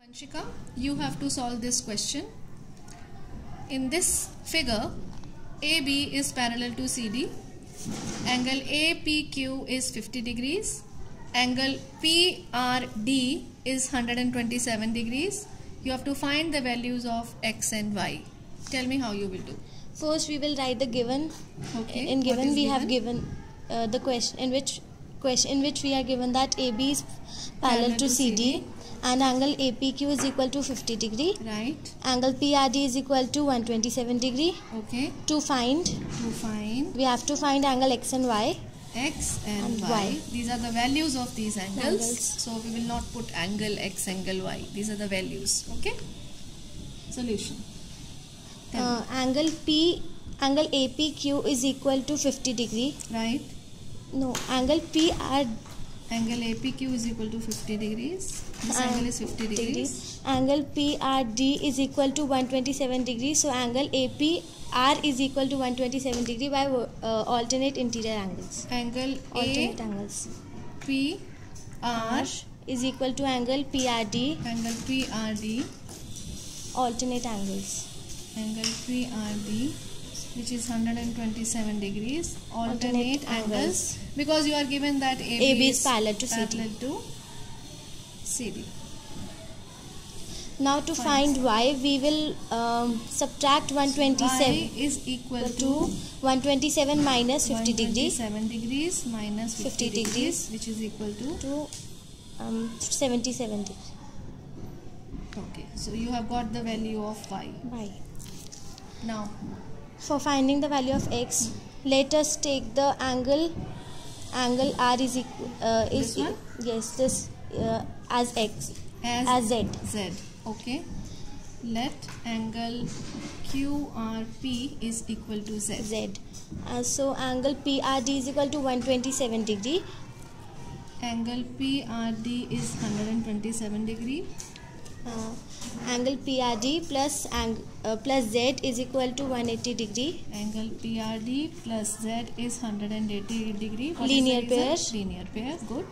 Vanshika, you have to solve this question. In this figure, AB is parallel to CD. Angle APQ is 50 degrees. Angle PRD is 127 degrees. You have to find the values of X and Y. Tell me how you will do. First, we will write the given. Okay. In given, we have given uh, the question in which question in which we are given that AB is parallel, to, CD, and angle APQ is equal to 50 degree. Right. Angle PRD is equal to 127 degree. Okay. To find, To find we have to find angle X and Y. X and, And y. Y. These are the values of these angles. Angles. So we will not put angle X, angle Y. These are the values. Okay. Solution. Uh, angle P, angle APQ is equal to 50 degree. Right. No, angle PR Angle APQ is equal to 50 degrees. This angle is 50 degrees. degrees. Angle PRD is equal to 127 degrees. So angle APR is equal to 127 degree by uh, alternate interior angles. Angle Alternate A angles. APR is equal to angle PRD. angle PRD Alternate angles. angle PRD which is 127 degrees alternate, Alternate angles. angles. because you are given that AB, AB is parallel to CD. parallel to CD. Now to Fine. find Y, we will um, subtract 127 Y is equal to to 127 minus 50 degree 127 degrees minus 50, 50 degrees, degrees. which is equal to to um, 77 degree. okay so you have got the value of y Y. now For finding the value of x, let us take the angle angle r is equal uh, is This one? yes this uh, as x as, as z. z okay let angle qrp is equal to z z. Uh, so angle PRD is equal to 127 degree. angle prd is 127 degree Uh, angle PRD plus ang- uh, plus z is equal to 180 degree. angle prd plus z is 180 degree What Linear pair. linear pair good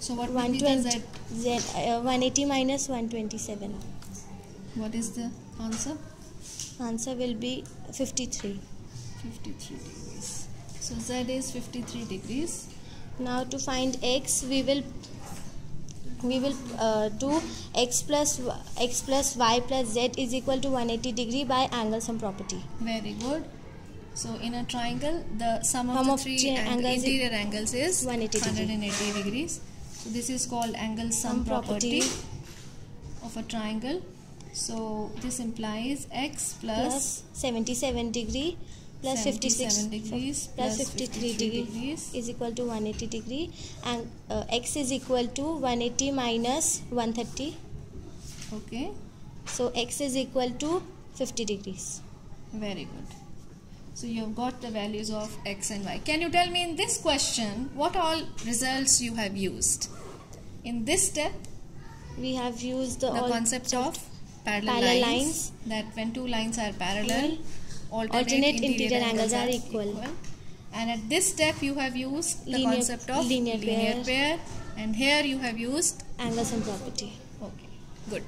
so what will be the 120 z z uh, 180 minus 127. what is the answer Answer will be 53. 53 degrees so z is 53 degrees Now to find x, we will we will uh, do x plus y- x plus y plus z is equal to 180 degree by angle sum property. very good so in a triangle the sum of Sum the three three ang- angles interior angles is 180 degree. degrees so this is called angle sum Sum property property. of a triangle so this implies x Plus plus 77 degree plus 56 degrees plus plus 53 53 degree degrees. is equal to 180 degree and uh, x is equal to 180 minus 130 okay. So x is equal to 50 degrees. Very good. So you have got the values of x and y. Can you tell me in this question what all results you have used? In this step we have used the, the concept of parallel, parallel lines, lines. that when two lines are parallel alternate, Alternate interior angles are equal. and at this step you have used the Linear- concept of linear pair. pair and here you have used angle sum property okay good